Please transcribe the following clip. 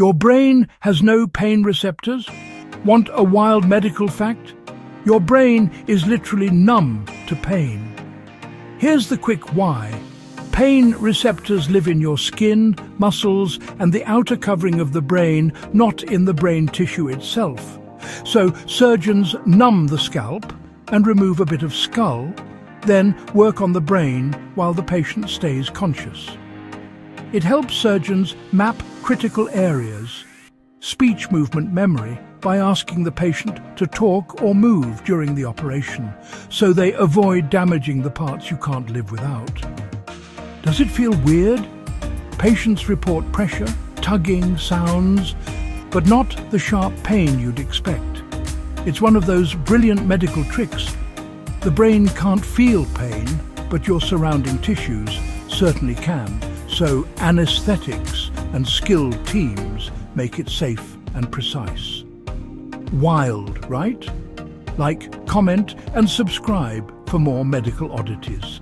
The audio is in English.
Your brain has no pain receptors? Want a wild medical fact? Your brain is literally numb to pain. Here's the quick why. Pain receptors live in your skin, muscles and the outer covering of the brain, not in the brain tissue itself. So surgeons numb the scalp and remove a bit of skull, then work on the brain while the patient stays conscious. It helps surgeons map critical areas, speech movement memory, by asking the patient to talk or move during the operation, so they avoid damaging the parts you can't live without. Does it feel weird? Patients report pressure, tugging, sounds, but not the sharp pain you'd expect. It's one of those brilliant medical tricks. The brain can't feel pain, but your surrounding tissues certainly can. So anesthetics and skilled teams make it safe and precise. Wild, right? Like, comment and subscribe for more medical oddities.